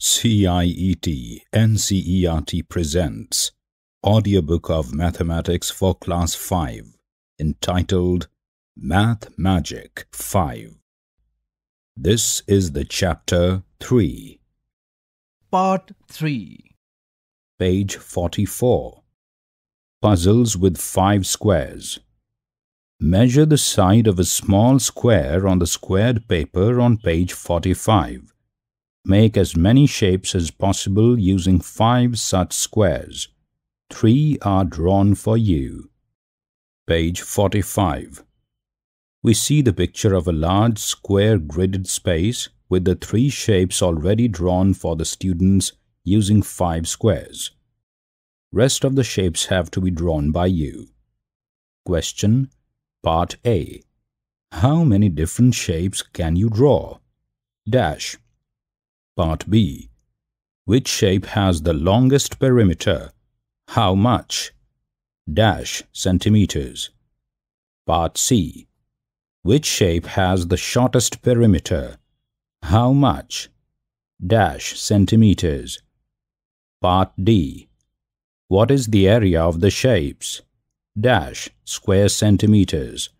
CIET NCERT presents Audiobook of Mathematics for Class 5 entitled Math Magic 5. This is the chapter 3, Part 3 page 44. Puzzles with 5 squares. Measure the side of a small square on the squared paper on page 45. Make as many shapes as possible using 5 such squares. 3 are drawn for you. Page 45. We see the picture of a large square gridded space with the three shapes already drawn for the students using 5 squares. Rest of the shapes have to be drawn by you. Question Part A. How many different shapes can you draw? Dash. Part B. Which shape has the longest perimeter? How much? Dash centimeters. Part C. Which shape has the shortest perimeter? How much? Dash centimeters. Part D. What is the area of the shapes? Dash square centimeters.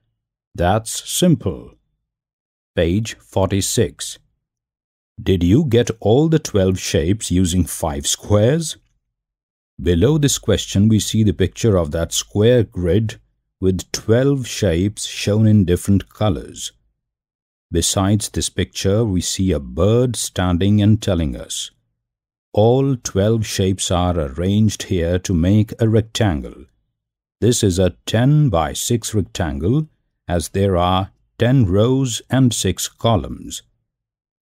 That's simple. Page 46. Did you get all the 12 shapes using 5 squares? Below this question we see the picture of that square grid with 12 shapes shown in different colors. Besides this picture we see a bird standing and telling us, all 12 shapes are arranged here to make a rectangle. This is a 10 by 6 rectangle as there are 10 rows and 6 columns.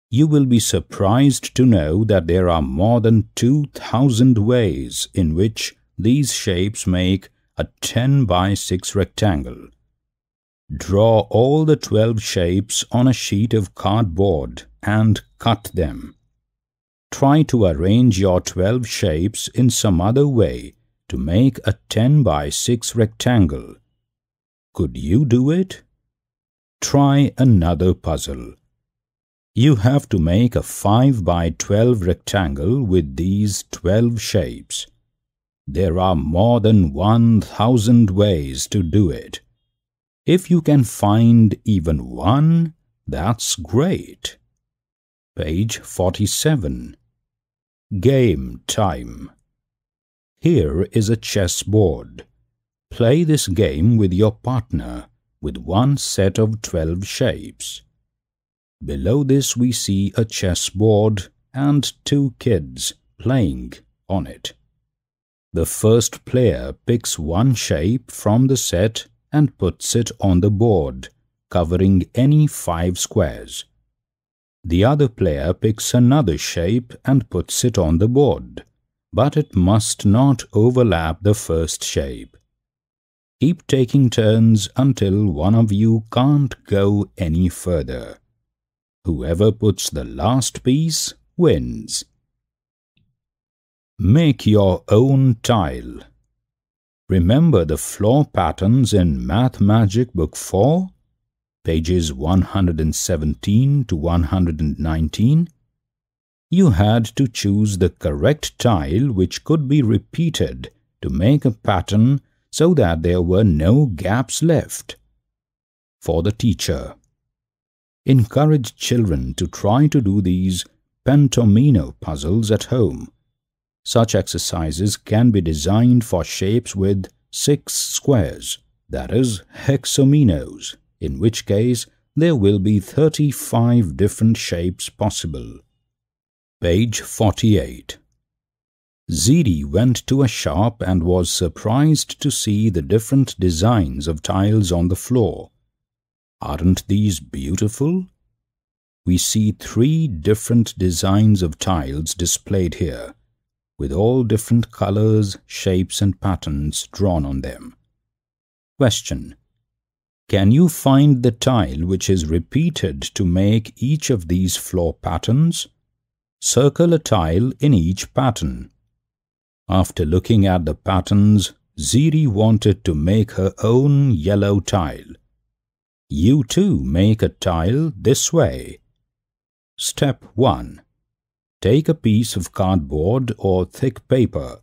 You will be surprised to know that there are more than 2000 ways in which these shapes make a 10 by 6 rectangle. Draw all the 12 shapes on a sheet of cardboard and cut them. Try to arrange your 12 shapes in some other way to make a 10 by 6 rectangle. Could you do it? Try another puzzle. You have to make a 5 by 12 rectangle with these 12 shapes. There are more than 1000 ways to do it. If you can find even one, that's great. Page 47. Game time. Here is a chess board. Play this game with your partner with one set of 12 shapes. Below this we see a chessboard and two kids playing on it. The first player picks one shape from the set and puts it on the board, covering any five squares. The other player picks another shape and puts it on the board, but it must not overlap the first shape. Keep taking turns until one of you can't go any further. Whoever puts the last piece wins. Make your own tile. Remember the floor patterns in Math Magic Book 4, pages 117 to 119? You had to choose the correct tile which could be repeated to make a pattern so that there were no gaps left. For the teacher. Encourage children to try to do these pentomino puzzles at home. Such exercises can be designed for shapes with six squares, that is, hexominos, in which case there will be 35 different shapes possible. Page 48 Ziri went to a shop and was surprised to see the different designs of tiles on the floor. Aren't these beautiful? We see three different designs of tiles displayed here with all different colors, shapes and patterns drawn on them. Question. Can you find the tile which is repeated to make each of these floor patterns? Circle a tile in each pattern. After looking at the patterns, Ziri wanted to make her own yellow tile. You too make a tile this way. Step 1. Take a piece of cardboard or thick paper.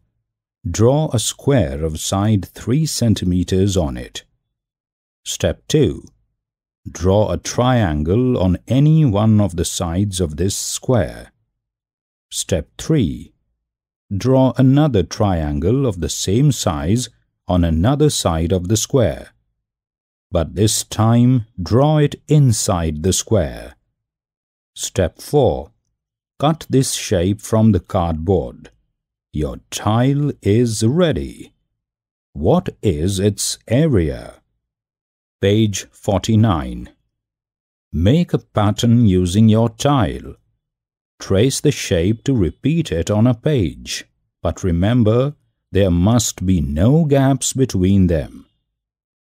Draw a square of side 3 centimeters on it. Step 2. Draw a triangle on any one of the sides of this square. Step 3. Draw another triangle of the same size on another side of the square. But this time draw it inside the square. Step 4. Cut this shape from the cardboard. Your tile is ready. What is its area? Page 49. Make a pattern using your tile. Trace the shape to repeat it on a page, but remember there must be no gaps between them.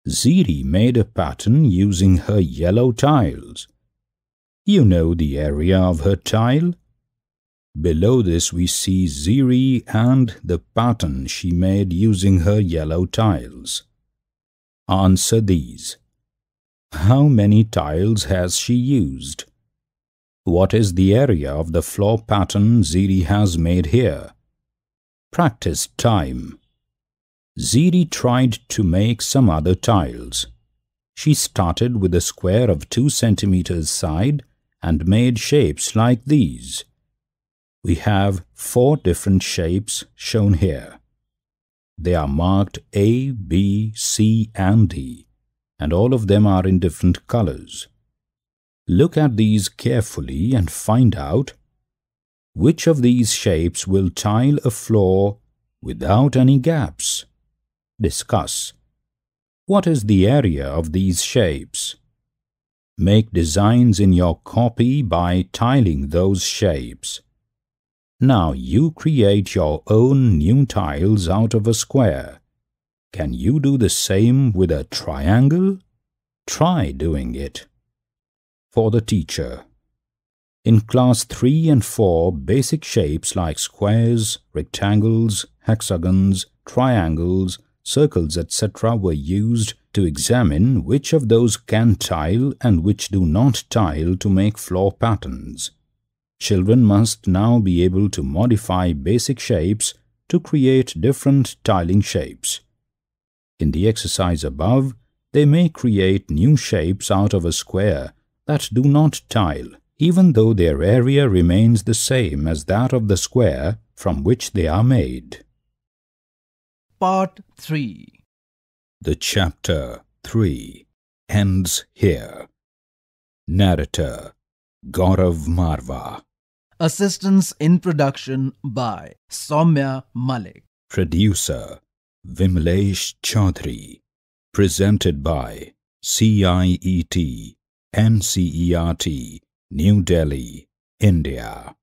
Ziri made a pattern using her yellow tiles. You know the area of her tile? Below this we see Ziri and the pattern she made using her yellow tiles. Answer these. How many tiles has she used? What is the area of the floor pattern Ziri has made here? Practice time. Ziri tried to make some other tiles. She started with a square of 2 centimeters side and made shapes like these. We have four different shapes shown here. They are marked A, B, C and D and all of them are in different colors. Look at these carefully and find out which of these shapes will tile a floor without any gaps. Discuss. What is the area of these shapes? Make designs in your copy by tiling those shapes. Now you create your own new tiles out of a square. Can you do the same with a triangle? Try doing it. For the teacher. In class 3 and 4, basic shapes like squares, rectangles, hexagons, triangles, circles, etc. were used to examine which of those can tile and which do not tile to make floor patterns. Children must now be able to modify basic shapes to create different tiling shapes. In the exercise above, they may create new shapes out of a square that do not tile, even though their area remains the same as that of the square from which they are made. Part 3 The chapter 3 ends here. Narrator Gaurav Marva Assistance in production by Somya Malik Producer Vimlesh Chaudhary. Presented by CIET NCERT, New Delhi, India.